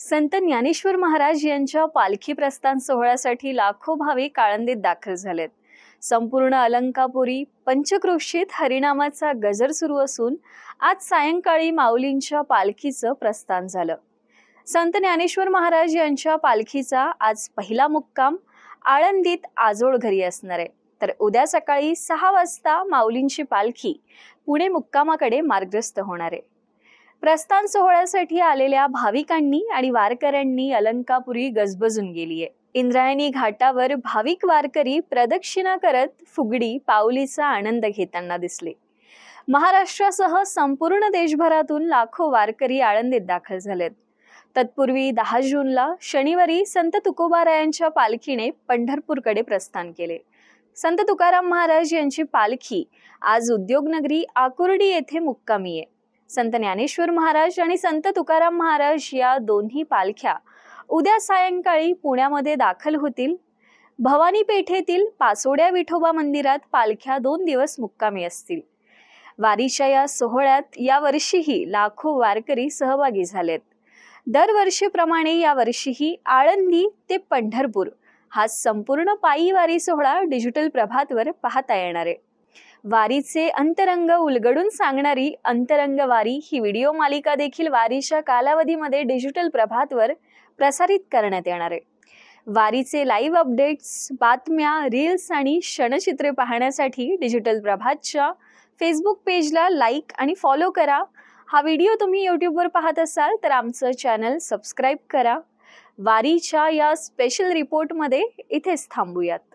संत ज्ञानेश्वर महाराज यांच्या पालखी प्रस्थान सोहळ्यासाठी लाखो भाविक काळंदीत दाखल झालेत. संपूर्ण अलंकापुरी पंचक्रोशीत हरिनामाचा गजर सुरू असून आज सायंकाळी माऊलींच्या पालखीचं प्रस्थान झालं. संत ज्ञानेश्वर महाराज यांच्या पालखीचा आज पहिला मुक्काम आळंदीत आजोळ घरी असणार आहे. तर उद्या सकाळी सहा वाजता माऊलींची पालखी पुणे मुक्कामाकडे मार्गस्थ होणार आहे. प्रस्थान सोहळ्यासाठी आलेल्या भाविकांनी आणि वारकऱ्यांनी अलंकापुरी गजबजून गेलीये. इंद्रायणी घाटावर भाविक वारकरी प्रदक्षिणा करत फुगडी पाऊलीचा आनंद घेताना दिसले. महाराष्ट्रासह संपूर्ण देशभरातून लाखो वारकरी आळंदीत दाखल झालेत. तत्पूर्वी दहा जूनला शनिवारी संत तुकोबारायांच्या पालखीने पंढरपूरकडे प्रस्थान केले. संत तुकाराम महाराज यांची पालखी आज उद्योगनगरी आकुर्डी येथे मुक्कामी आहे. संत ज्ञानेश्वर महाराज आणि संत तुकाराम महाराज या दोन्ही पालख्या उद्या सायंकाळी पुण्यामध्ये दाखल होतील. भवानी पेठेतील पासोड्या विठोबा मंदिरात पालख्या दोन दिवस मुक्कामी असतील. वारीच्या या सोहळ्यात यावर्षीही लाखो वारकरी सहभागी झालेत. दरवर्षीप्रमाणे यावर्षीही आळंदी ते पंढरपूर हा संपूर्ण पायी वारी सोहळा डिजिटल प्रभातवर पाहता येणार आहे. वारीचे अंतरंग उलगडून सांगणारी अंतरंग वारी ही व्हिडिओ मालिका देखील वारीच्या कालावधीमध्ये डिजिटल प्रभातवर प्रसारित करण्यात येणार आहे. वारीचे लाईव्ह अपडेट्स बातम्या रील्स आणि क्षणचित्रे पाहण्यासाठी डिजिटल प्रभातच्या फेसबुक पेजला लाईक आणि फॉलो करा. हा व्हिडिओ तुम्ही यूट्यूबवर पाहत असाल तर आमचं चॅनल सबस्क्राईब करा. वारीच्या या स्पेशल रिपोर्टमध्ये इथेच थांबूयात.